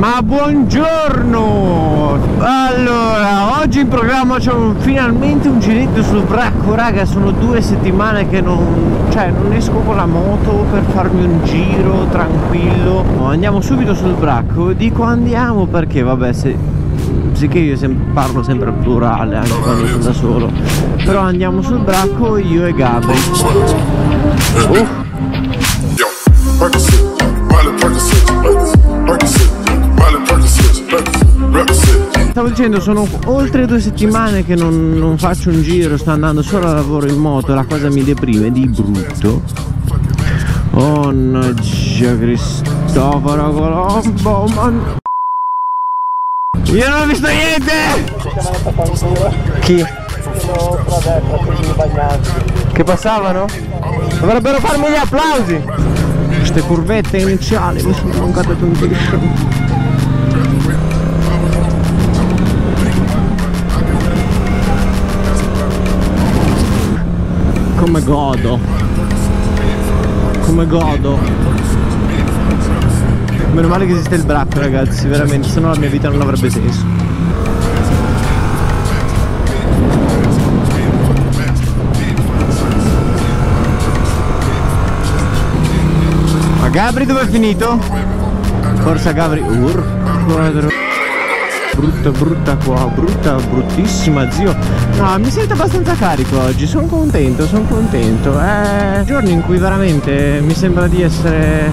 Ma buongiorno! Allora, oggi in programma c'è finalmente un giretto sul bracco, raga, sono due settimane che non, cioè, non esco con la moto per farmi un giro tranquillo. No, andiamo subito sul bracco, dico andiamo perché vabbè se sì che io sem parlo sempre al plurale anche quando sono da solo però andiamo sul bracco io e Gabri uh. Stavo dicendo, sono oltre due settimane che non, non, faccio un giro, sto andando solo a lavoro in moto, la cosa mi deprime di brutto. Oh no, Cristoforo Colombo, man... Io non ho visto niente! Chi? Che passavano? Dovrebbero farmi gli applausi! Queste curvette iniziali mi sono mancate tantissimo. Come godo! Come godo! Meno male che esiste il bracco ragazzi, veramente, se no la mia vita non avrebbe senso. Ma Gabri dove è finito? Forza Gabri. Ur. Brutta brutta qua, brutta bruttissima zio. No, mi sento abbastanza carico oggi, sono contento, sono contento. È giorni in cui veramente mi sembra di essere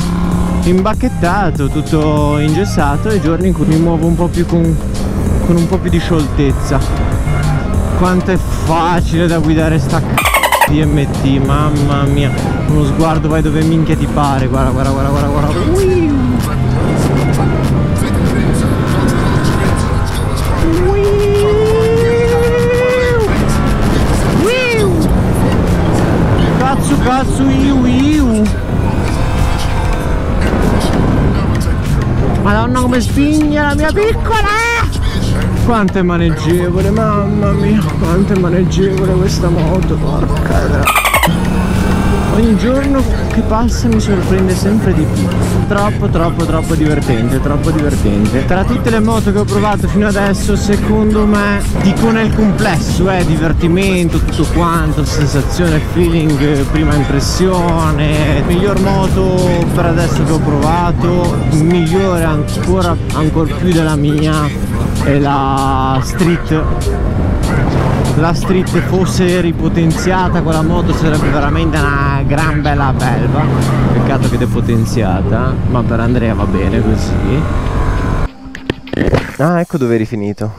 imbacchettato, tutto ingessato e giorni in cui mi muovo un po' più con, con un po' più di scioltezza. Quanto è facile da guidare sta c***o di MT, mamma mia. Uno sguardo vai dove minchia ti pare, guarda, guarda, guarda, guarda, guarda. Ui. Cazzo iu iu Madonna come spinge la mia piccola! Quanto è maneggevole, mamma mia, quanto è maneggevole questa moto, porca Ogni giorno che passa mi sorprende sempre di più. Troppo, troppo, troppo divertente, troppo divertente. Tra tutte le moto che ho provato fino adesso, secondo me, dico nel complesso, eh, divertimento, tutto quanto, sensazione, feeling, prima impressione. Miglior moto per adesso che ho provato, migliore ancora, ancora più della mia, è la Street la street fosse ripotenziata con la moto sarebbe veramente una gran bella belva. Peccato che depotenziata ma per Andrea va bene così. Ah ecco dove eri finito.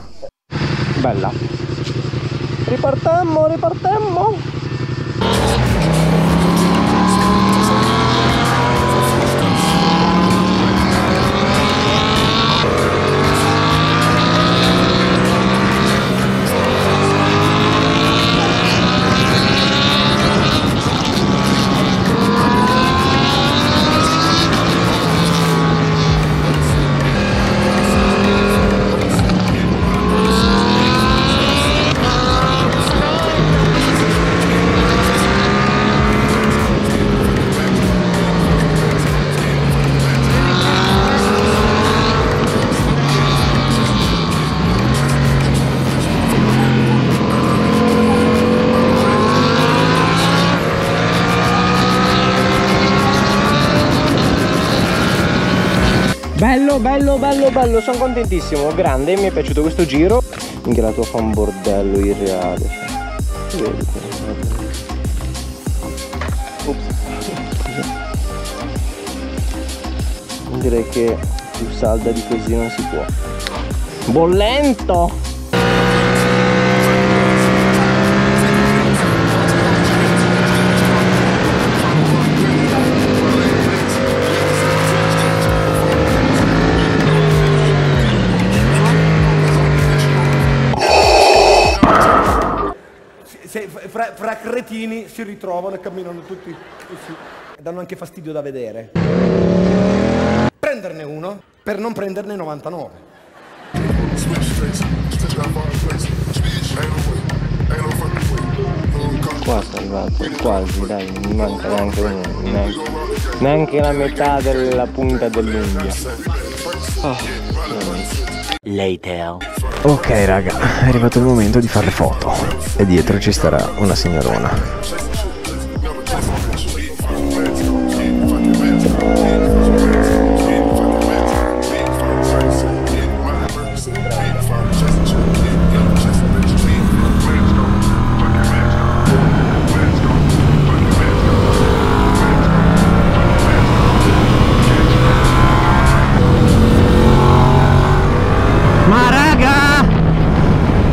Bella. Ripartemmo ripartemmo Bello, bello, bello, sono contentissimo, grande, mi è piaciuto questo giro. Minchia la tua fa un bordello irreale. Direi che più salda di così non si può. Bollento! Cretini si ritrovano e camminano tutti così. E danno anche fastidio da vedere. Prenderne uno per non prenderne 99. Qua sono arrivato, quasi, dai, non manca neanche, neanche, neanche la metà della punta dell'unghia. Oh. Later. Ok raga, è arrivato il momento di fare le foto e dietro ci starà una signorona.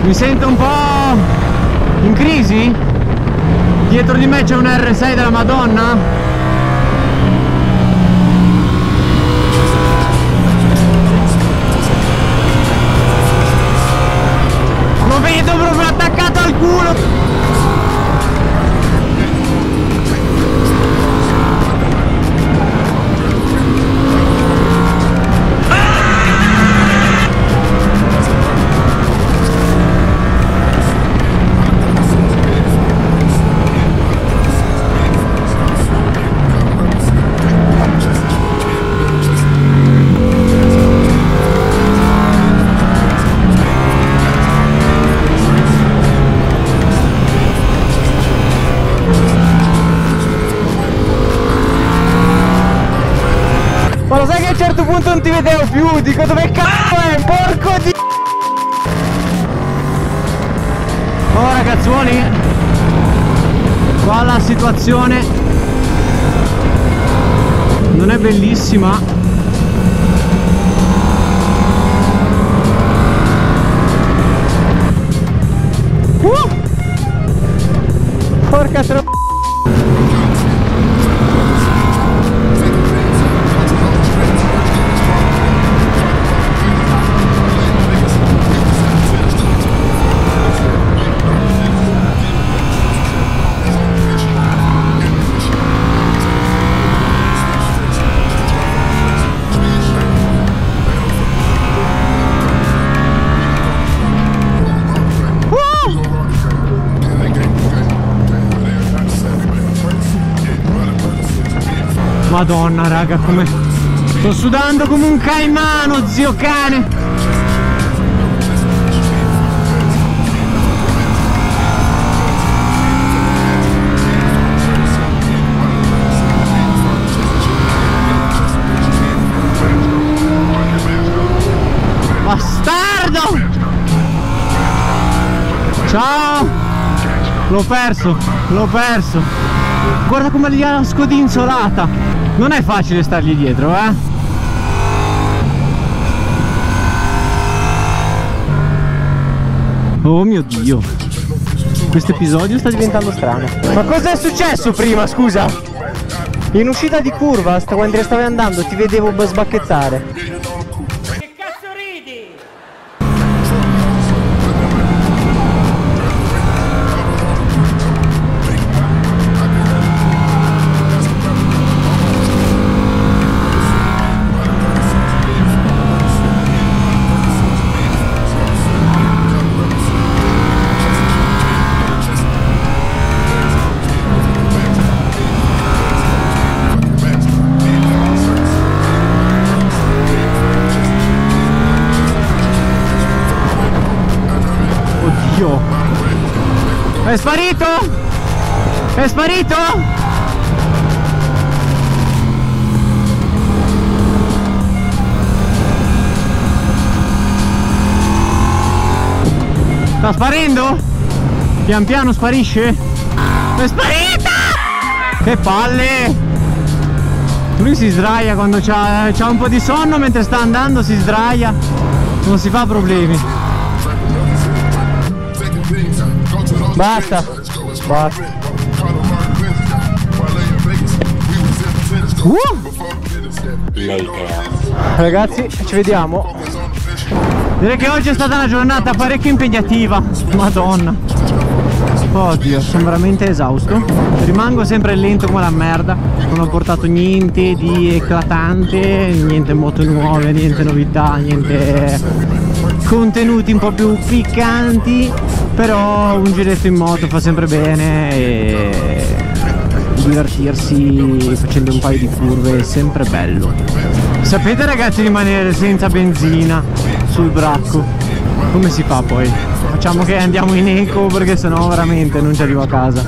Mi sento un po' in crisi? Dietro di me c'è un R6 della Madonna? Lo vedo proprio attaccato al culo! Vedevo più? Dico dove cazzo è? Porco di... Oh ragazzuoli Qua la situazione Non è bellissima Madonna raga come Sto sudando come un caimano zio cane. Bastardo! Ciao! L'ho perso L'ho perso. Guarda come gli ha scodinzolata Non è facile stargli dietro eh? Oh mio dio. Questo episodio sta diventando strano. Ma cosa è successo prima scusa? In uscita di curva quando stavi andando ti vedevo sbacchettare È sparito? È sparito? Sta sparendo? Pian piano sparisce? È sparita! Che palle! Lui si sdraia quando c'ha, c'ha un po' di sonno mentre sta andando, si sdraia. Non si fa problemi. Basta. Basta. Uh! Ragazzi, ci vediamo. Direi che oggi è stata una giornata parecchio impegnativa. Madonna. Oddio, sono veramente esausto. Rimango sempre lento come la merda. Non ho portato niente di eclatante, niente moto nuove, niente novità, niente contenuti un po' più piccanti. Però un giretto in moto fa sempre bene e divertirsi facendo un paio di curve è sempre bello. Sapete ragazzi rimanere senza benzina sul bracco? Come si fa poi? Facciamo che andiamo in eco perché sennò veramente non ci arrivo a casa.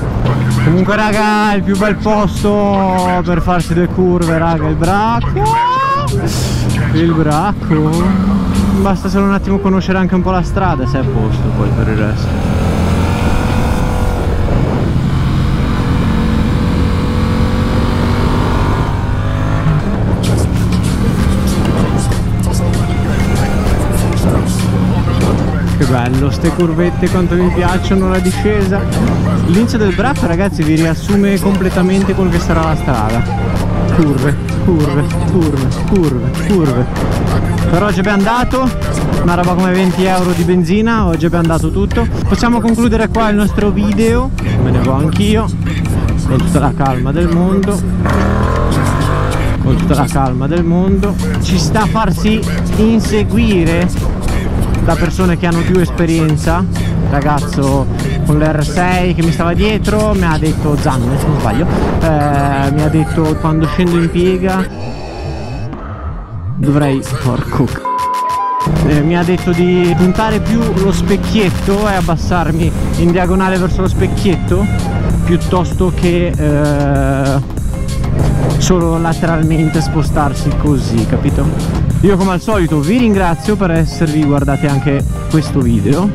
Comunque raga, il più bel posto per farsi le curve, raga, il bracco. Il bracco. Basta solo un attimo conoscere anche un po' la strada se è a posto poi per il resto. Che bello, ste curvette quanto mi piacciono, la discesa. L'inizio del braccio ragazzi vi riassume completamente quello che sarà la strada. Curve, curve, curve, curve, curve. Per oggi abbiamo dato una roba come 20 euro di benzina, oggi abbiamo dato tutto. Possiamo concludere qua il nostro video, me ne vado anch'io, con tutta la calma del mondo. Con tutta la calma del mondo. Ci sta a farsi inseguire da persone che hanno più esperienza. Ragazzo con l'R6 che mi stava dietro mi ha detto Zanne se non sbaglio. Eh, mi ha detto quando scendo in piega dovrei porco eh, mi ha detto di puntare più lo specchietto e abbassarmi in diagonale verso lo specchietto piuttosto che eh, solo lateralmente spostarsi così capito? Io come al solito vi ringrazio per esservi guardati anche questo video